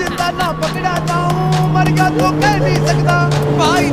ਜਿੰਦਾ ਨਾ ਪਕੜਾ ਜਾਉਂ ਮਰ ਗਿਆ ਤੂੰ ਕਹਿ ਨਹੀਂ ਸਕਦਾ। ਭਾਈ